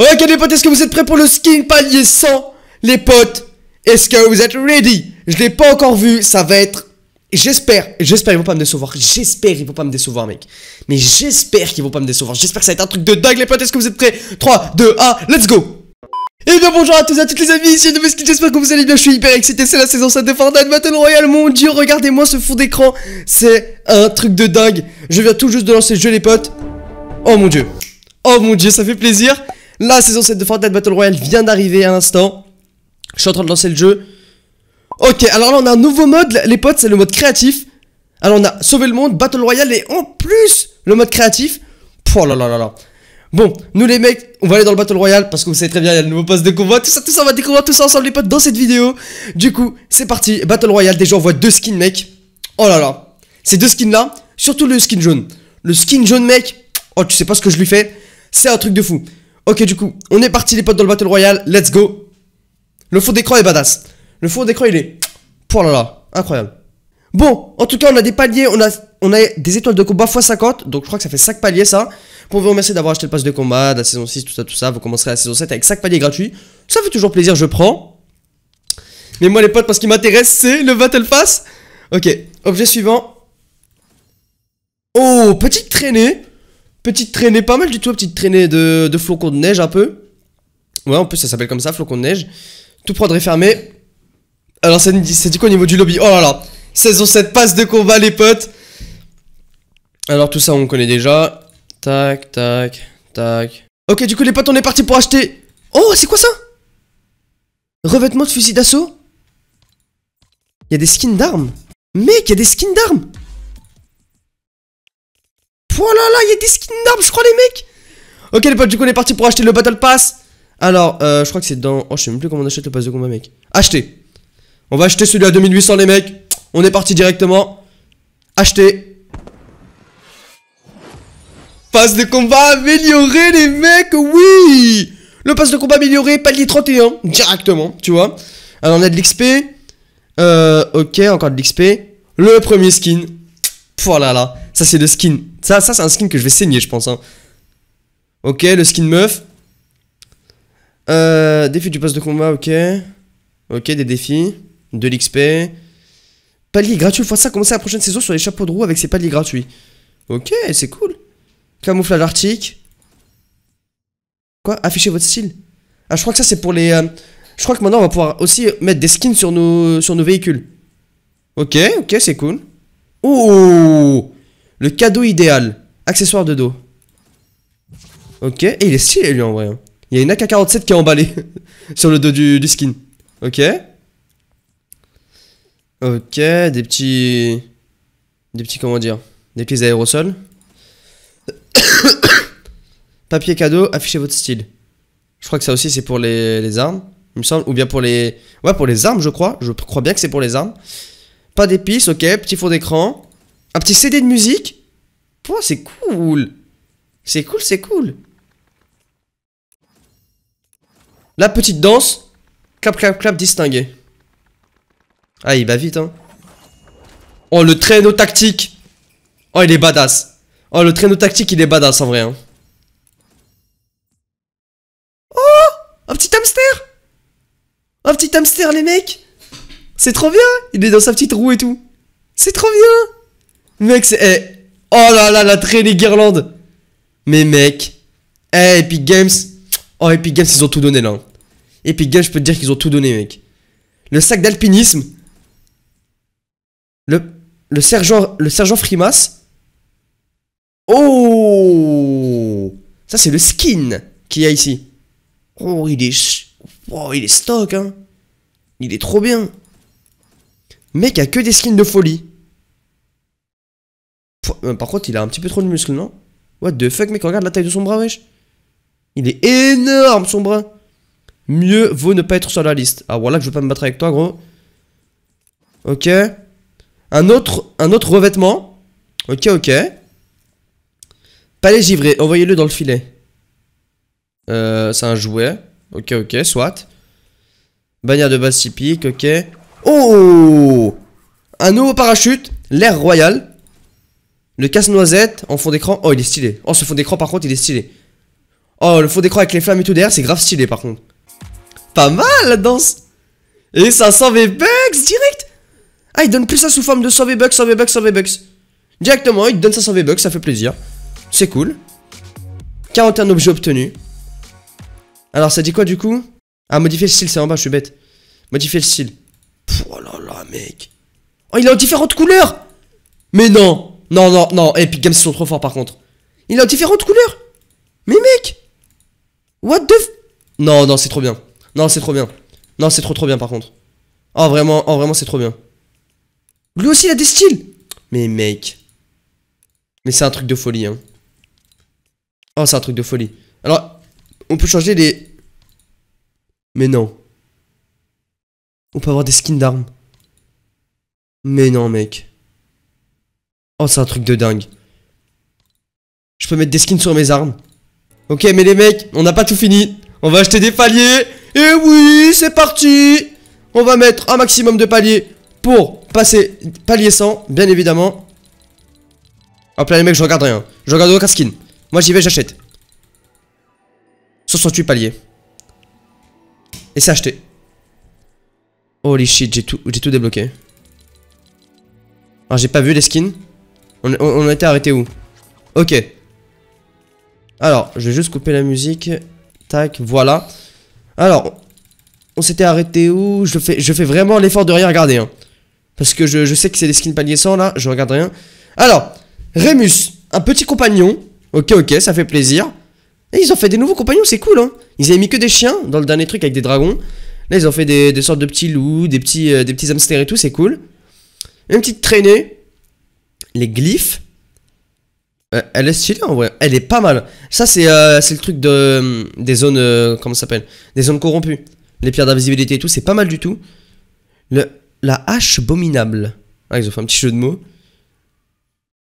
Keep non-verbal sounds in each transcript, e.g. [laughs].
Ok les potes, est-ce que vous êtes prêts pour le skin palier 100 Les potes, est-ce que vous êtes ready? Je l'ai pas encore vu, ça va être... J'espère, j'espère ils vont pas me décevoir, j'espère ils vont pas me décevoir mec. Mais j'espère qu'ils vont pas me décevoir, j'espère que ça va être un truc de dingue les potes, est-ce que vous êtes prêts? 3, 2, 1, let's go! Et bien bonjour à tous et à toutes les amis, ici Skin, j'espère que vous allez bien, je suis hyper excité, c'est la saison 7 de Fortnite Battle Royale, mon dieu, regardez-moi ce fond d'écran, c'est un truc de dingue, je viens tout juste de lancer le jeu les potes, oh mon dieu, oh mon dieu, ça fait plaisir, la saison 7 de Fortnite Battle Royale vient d'arriver à l'instant. Je suis en train de lancer le jeu. Ok, alors là on a un nouveau mode, les potes, c'est le mode créatif. Alors on a sauvé le monde, Battle Royale et en plus le mode créatif. Oh là là là là. Bon, nous les mecs, on va aller dans le Battle Royale parce que vous savez très bien, il y a le nouveau poste de combat. Tout ça, tout ça, on va découvrir tout ça ensemble les potes dans cette vidéo. Du coup, c'est parti, Battle Royale. Déjà, on voit deux skins, mec. Oh là là. Ces deux skins là, surtout le skin jaune. Le skin jaune, mec. Oh, tu sais pas ce que je lui fais. C'est un truc de fou. Ok, du coup, on est parti les potes dans le Battle Royale, let's go. Le fond d'écran est badass. Le fond d'écran, il est... Oh là là, incroyable. Bon, en tout cas, on a des paliers, on a, on a des étoiles de combat x50, donc je crois que ça fait 5 paliers ça. Pour vous remercier d'avoir acheté le pass de combat, de la saison 6, tout ça, tout ça, vous commencerez la saison 7 avec 5 paliers gratuits. Ça fait toujours plaisir, je prends. Mais moi les potes, parce qu'il m'intéresse, c'est le Battle Pass. Ok, objet suivant. Oh, petite traînée. Petite traînée, pas mal du tout, petite traînée de, flocons de neige un peu. Ouais, en plus ça s'appelle comme ça, flocons de neige. Tout prendrait fermé. Alors c'est dit quoi au niveau du lobby? Oh là là Saison 7 passe de combat les potes Alors tout ça on connaît déjà. Tac, tac, tac. Ok du coup les potes on est parti pour acheter... Oh c'est quoi ça? Revêtement de fusil d'assaut? Il y a des skins d'armes Mec, il y a des skins d'armes Oh là il y a des skins d'armes, je crois, les mecs. Ok, les potes, du coup, on est parti pour acheter le Battle Pass. Alors, euh, je crois que c'est dans. Oh, je sais même plus comment on achète le pass de combat, mec. Acheter. On va acheter celui à 2800, les mecs. On est parti directement. Acheter. Pass de combat amélioré, les mecs, oui Le pass de combat amélioré, palier 31, directement, tu vois. Alors, on a de l'XP. Euh, ok, encore de l'XP. Le premier skin. Oh là là, ça c'est le skin. Ça, ça c'est un skin que je vais saigner, je pense. Hein. Ok, le skin meuf. Euh, défi du pass de combat, ok. Ok, des défis. De l'XP. Palier gratuit, fois ça, commencer la prochaine saison sur les chapeaux de roue avec ses paliers gratuits. Ok, c'est cool. Camouflage arctique. Quoi? Afficher votre style Ah, je crois que ça c'est pour les... Euh, je crois que maintenant on va pouvoir aussi mettre des skins sur nos, sur nos véhicules. Ok, ok, c'est cool. Oh Le cadeau idéal. Accessoire de dos. Ok, et il est stylé lui en vrai. Hein. Il y a une AK-47 qui est emballée [laughs] sur le dos du, skin. Ok. Ok, des petits... Des petits, comment dire Des petits aérosols. [coughs] Papier cadeau, affichez votre style. Je crois que ça aussi c'est pour les, les, armes, il me semble. Ou bien pour les... Ouais, pour les armes je crois. Je crois bien que c'est pour les armes. Pas d'épices, ok. Petit fond d'écran. Un petit CD de musique. Oh, c'est cool. C'est cool, c'est cool. La petite danse. Clap, clap, clap, distingué. Ah, il va vite, hein. Oh, le traîneau tactique. Oh, il est badass. Oh, le traîneau tactique, il est badass, en vrai, hein. Oh Un petit hamster Un petit hamster, les mecs c'est trop bien Il est dans sa petite roue et tout. C'est trop bien Mec, c'est... Eh, oh là là, la traînée guirlande Mais mec... Eh, Epic Games... Oh, Epic Games, ils ont tout donné, là. Epic Games, je peux te dire qu'ils ont tout donné, mec. Le sac d'alpinisme. Le... Le sergent... Le sergent Frimas. Oh Ça, c'est le skin qu'il y a ici. Oh, il est... Oh, il est stock, hein. Il est trop bien. Mec, il a que des skins de folie. Euh, par contre, il a un petit peu trop de muscles, non? What the fuck, mec, regarde la taille de son bras, wesh. Il est énorme, son bras. Mieux vaut ne pas être sur la liste. Ah, voilà que je veux pas me battre avec toi, gros. Ok. Un autre, un autre revêtement. Ok, ok. Palais givré, envoyez-le dans le filet. Euh, c'est un jouet. Ok, ok, soit. Bannière de base typique, ok. Oh Un nouveau parachute, l'air royal. Le casse-noisette en fond d'écran. Oh, il est stylé. Oh, ce fond d'écran, par contre, il est stylé. Oh, le faux d'écran avec les flammes et tout derrière, c'est grave stylé par contre. Pas mal la danse. Et 500 V-Bucks direct. Ah, il donne plus ça sous forme de 100 V-Bucks, 100 V-Bucks, 100 V-Bucks. Directement, il donne 500 V-Bucks, ça fait plaisir. C'est cool. 41 objets obtenus. Alors, ça dit quoi du coup? Ah, modifier le style, c'est en bas, je suis bête. Modifier le style. oh là là, mec. Oh, il est en différentes couleurs Mais non Non, non, non, Epic Games, ils sont trop forts par contre. Il en différentes couleurs Mais mec What the f... Non, non, c'est trop bien. Non, c'est trop bien. Non, c'est trop trop bien par contre. Oh, vraiment, oh, vraiment, c'est trop bien. Lui aussi, il a des styles Mais mec. Mais c'est un truc de folie, hein. Oh, c'est un truc de folie. Alors, on peut changer les... Mais non. On peut avoir des skins d'armes. Mais non, mec. Oh, c'est un truc de dingue. Je peux mettre des skins sur mes armes. Ok, mais les mecs, on n'a pas tout fini. On va acheter des paliers. Et oui, c'est parti. On va mettre un maximum de paliers pour passer palier 100, bien évidemment. Hop là, les mecs, je regarde rien. Je regarde aucun skin. Moi, j'y vais, j'achète. 68 paliers. Et c'est acheté. Holy shit, j'ai tout, tout débloqué. Alors, j'ai pas vu les skins. On, été arrêté où Ok. Alors, je vais juste couper la musique. Tac, voilà. Alors, on s'était arrêté où je fais, vraiment l'effort de rien regarder. Hein. Parce que je, sais que c'est des skins paliers 100 là, je regarde rien. Alors, Remus, un petit compagnon. Ok, ok, ça fait plaisir. Et ils ont fait des nouveaux compagnons, c'est cool, hein. Ils avaient mis que des chiens dans le dernier truc avec des dragons. Là, ils ont fait des, sortes de petits loups, des petits, euh, des petits hamsters et tout, c'est cool. Une petite traînée. Les glyphes. Euh, elle est stylée en vrai. Elle est pas mal. Ça, c'est euh, le truc de, des zones. comment ça s'appelle? Des zones corrompues. Les pierres d'invisibilité et tout, c'est pas mal du tout. La hache abominable. Ah, ils ont fait un petit jeu de mots.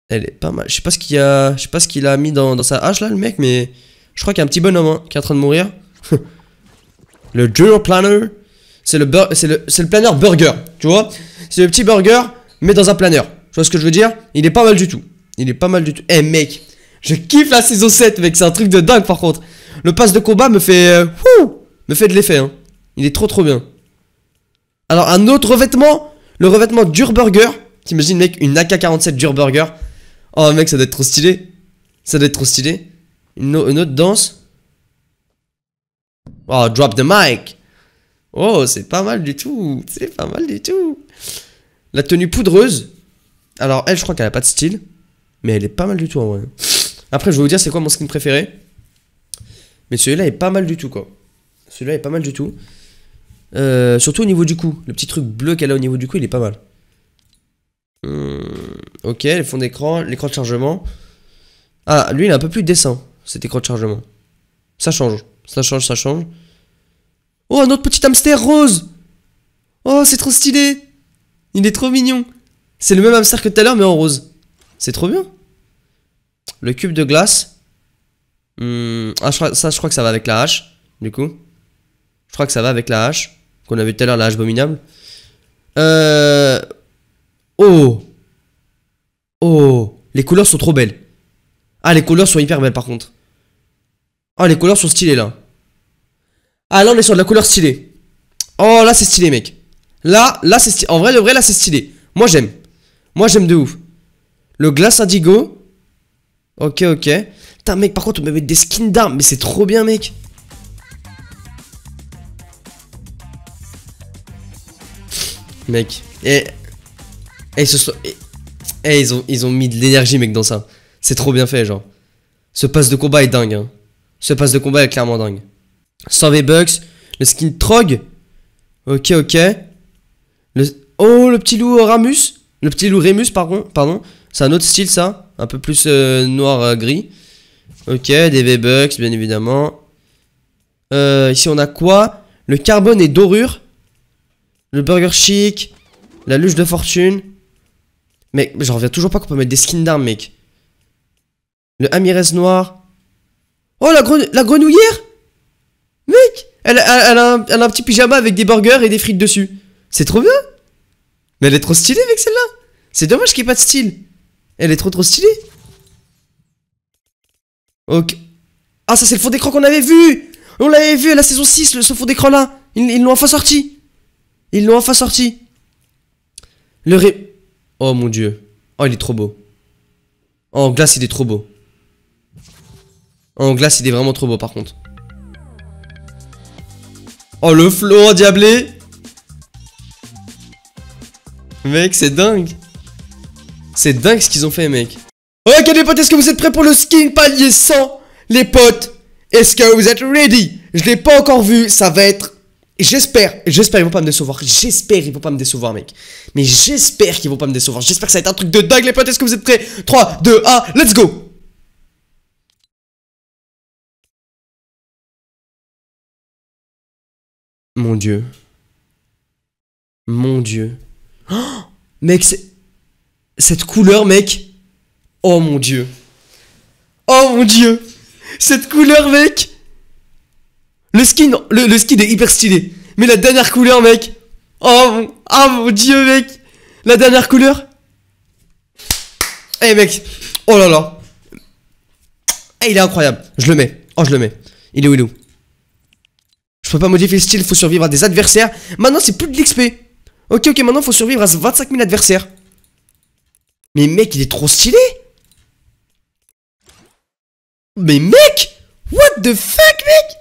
Elle est pas mal. Je sais pas ce qu'il a, je sais pas ce qu'il a mis dans, sa hache là, le mec, mais je crois qu'il y a un petit bonhomme hein, qui est en train de mourir. [laughs] le Journal Planner, c'est le, c'est le, le planner burger, tu vois? C'est le petit burger, mais dans un planner. Tu vois ce que je veux dire? Il est pas mal du tout. Il est pas mal du tout. Eh mec, je kiffe la saison 7, mec. C'est un truc de dingue par contre. Le pass de combat me fait, euh, me fait de l'effet. Hein. Il est trop trop bien. Alors un autre revêtement, le revêtement Durburger. T'imagines mec, une AK-47 Durburger. Oh mec, ça doit être trop stylé. Ça doit être trop stylé. Une, autre danse. Oh, drop the mic. Oh, c'est pas mal du tout. C'est pas mal du tout. La tenue poudreuse. Alors, elle, je crois qu'elle a pas de style. Mais elle est pas mal du tout en vrai. Après, je vais vous dire c'est quoi mon skin préféré? Mais celui-là est pas mal du tout, quoi. Celui-là est pas mal du tout. Euh, surtout au niveau du cou. Le petit truc bleu qu'elle a au niveau du cou, il est pas mal. Hum, ok, le fond d'écran, l'écran de chargement. Ah, lui, il est un peu plus décent, cet écran de chargement. Ça change. Ça change, ça change. Oh, un autre petit hamster rose Oh, c'est trop stylé Il est trop mignon C'est le même hamster que tout à l'heure, mais en rose. C'est trop bien. Le cube de glace. Hum, ah, ça, je crois que ça va avec la hache, du coup. Je crois que ça va avec la hache. Qu'on a vu tout à l'heure, la hache abominable. Euh... Oh Oh Les couleurs sont trop belles. Ah, les couleurs sont hyper belles par contre. Ah, les couleurs sont stylées là. Ah, là, on est sur de la couleur stylée. Oh, là, c'est stylé, mec. Là, là, c'est stylé. En vrai, le vrai, là, c'est stylé. Moi, j'aime. Moi, j'aime de ouf. Le glace indigo. Ok, ok. Putain, mec, par contre, on me met des skins d'armes. Mais c'est trop bien, mec. Mec. Et. Et, ce et, ils, ont, ils ont mis de l'énergie, mec, dans ça. C'est trop bien fait, genre. Ce pass de combat est dingue, hein. Ce pass de combat est clairement dingue. 100 V-Bucks. Le skin Trog. Ok, ok. Le... Oh, le petit loup Ramus. Le petit loup pardon. pardon. C'est un autre style, ça. Un peu plus euh, noir-gris. Euh, ok, des V-Bucks, bien évidemment. Euh, ici, on a quoi? Le carbone et dorure. Le burger chic. La luche de fortune. Mais j'en reviens toujours pas qu'on peut mettre des skins d'armes, mec. Le Amirez noir. Oh, la, la grenouillère Mec elle, a un, petit pyjama avec des burgers et des frites dessus. C'est trop bien Mais elle est trop stylée avec celle-là C'est dommage qu'il n'y ait pas de style. Elle est trop trop stylée. Ok. Ah, ça, c'est le fond d'écran qu'on avait vu On l'avait vu à la saison 6, le, ce fond d'écran-là Ils ils l'ont enfin sorti Ils l'ont enfin sorti Le ré... Oh mon dieu. Oh, il est trop beau. Oh, en glace, il est trop beau. Oh, en glace, il est vraiment trop beau, par contre. Oh, le flow endiablé Mec, c'est dingue C'est dingue ce qu'ils ont fait, mec. Ok, les potes, est-ce que vous êtes prêts pour le skin palier 100 Les potes, est-ce que vous êtes ready? Je l'ai pas encore vu, ça va être... J'espère, j'espère ils vont pas me décevoir. J'espère ils vont pas me décevoir, mec. Mais j'espère qu'ils vont pas me décevoir. J'espère que ça va être un truc de dingue, les potes. Est-ce que vous êtes prêts? 3, 2, 1, let's go Mon dieu. Mon dieu. Oh, [gasps] mec. Cette couleur, mec. Oh mon dieu. Oh mon dieu. Cette couleur, mec. Le skin, le, le skin est hyper stylé. Mais la dernière couleur, mec. Oh mon, oh mon dieu, mec. La dernière couleur. Eh mec. Oh là là. Eh, il est incroyable. Je le mets. Oh, je le mets. Il est où, il est où? Je peux pas modifier le style, faut survivre à des adversaires. Maintenant, c'est plus de l'XP. Ok, ok, maintenant, faut survivre à 25 000 adversaires. Mais mec, il est trop stylé. Mais mec What the fuck, mec?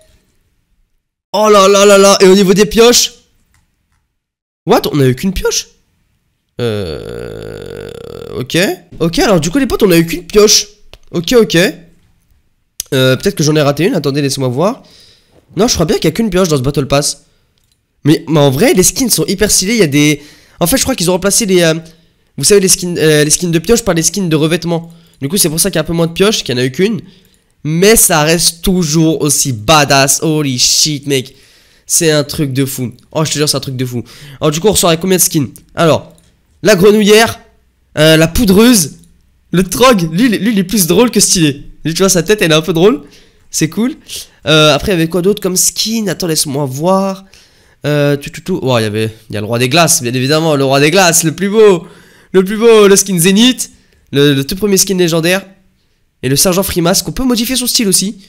Oh là là là là Et au niveau des pioches? What On a eu qu'une pioche? Euh... Ok. Ok, alors du coup, les potes, on a eu qu'une pioche. Ok, ok. Euh, Peut-être que j'en ai raté une. Attendez, laissez-moi voir. Non, je crois bien qu'il y a qu'une pioche dans ce Battle Pass. Mais, mais en vrai, les skins sont hyper stylés. Il y a des... En fait, je crois qu'ils ont remplacé les... euh, Vous savez, les skins, euh, les skins de pioche par les skins de revêtement. Du coup, c'est pour ça qu'il y a un peu moins de pioches, qu'il n'y en a eu qu'une. Mais ça reste toujours aussi badass. Holy shit, mec. C'est un truc de fou. Oh, je te jure, c'est un truc de fou. Alors, du coup, on ressort avec combien de skins? Alors, la grenouillère, euh, la poudreuse, le trog. Lui, lui, il est plus drôle que stylé. Tu vois, sa tête, elle est un peu drôle. C'est cool. Après, il y avait quoi d'autre comme skin? Attends, laisse-moi voir. Euh, tout, tout, tout. Oh, il y avait. Il y a le roi des glaces, bien évidemment. Le roi des glaces, le plus beau. Le plus beau, le skin Zénith. Le, tout premier skin légendaire. Et le sergent Frimas, qu'on peut modifier son style aussi.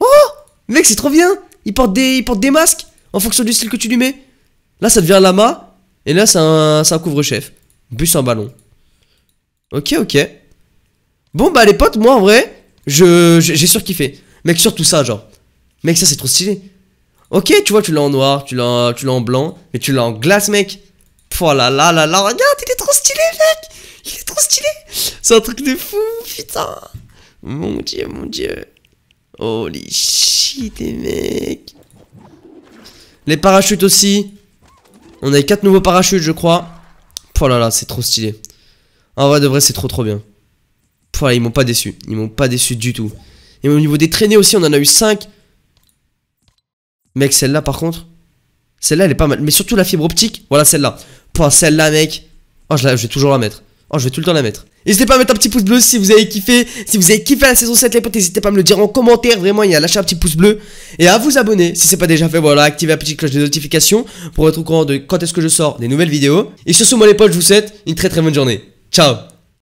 Oh Mec, c'est trop bien il porte, des, il masques en fonction du style que tu lui mets. Là, ça devient un lama. Et là, c'est un, un couvre-chef. Bus en ballon. Ok, ok. Bon, bah, les potes, moi, en vrai, je- j'ai surkiffé. Mec, surtout ça, genre. Mec, ça, c'est trop stylé. Ok, tu vois, tu l'as en noir, tu l'as, tu l'as en blanc, mais tu l'as en glace, mec. Oh là là là là, regarde, il est trop stylé, mec. Il est trop stylé. C'est un truc de fou, putain. Mon dieu, mon dieu. Holy shit, les mecs. Les parachutes aussi. On a 4 nouveaux parachutes, je crois. Oh là là, c'est trop stylé. En vrai, de vrai, c'est trop trop bien. Oh ils m'ont pas déçu. Ils m'ont pas déçu du tout. Et au niveau des traînées aussi, on en a eu 5. Mec, celle-là, par contre. Celle-là, elle est pas mal. Mais surtout la fibre optique. Voilà, celle-là. Pouah, celle-là, mec. Oh, je vais toujours la mettre. Oh, je vais tout le temps la mettre. N'hésitez pas à mettre un petit pouce bleu si vous avez kiffé. Si vous avez kiffé la saison 7, les potes, n'hésitez pas à me le dire en commentaire. Vraiment, il y a lâcher un petit pouce bleu. Et à vous abonner si c'est pas déjà fait. Voilà, activez la petite cloche de notification pour être au courant de quand est-ce que je sors des nouvelles vidéos. Et sur ce, moi, les potes, je vous souhaite une très très bonne journée. Ciao